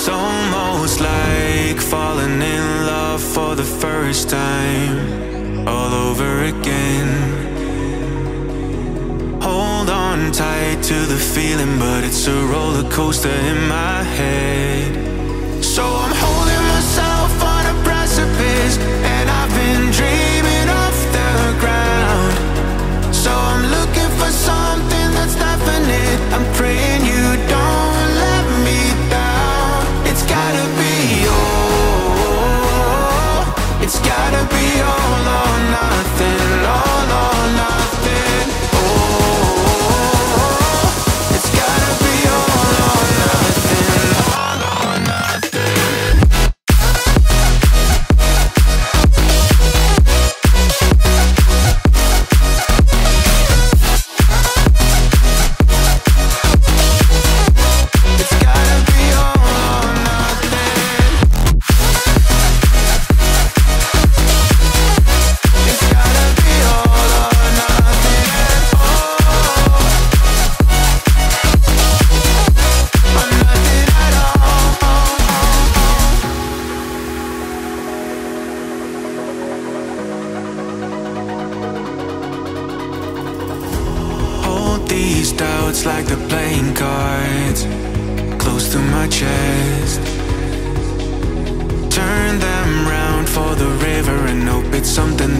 It's almost like falling in love for the first time, all over again. Hold on tight to the feeling, but it's a roller coaster in my head. These doubts like the playing cards close to my chest. Turn them round for the river and hope it's something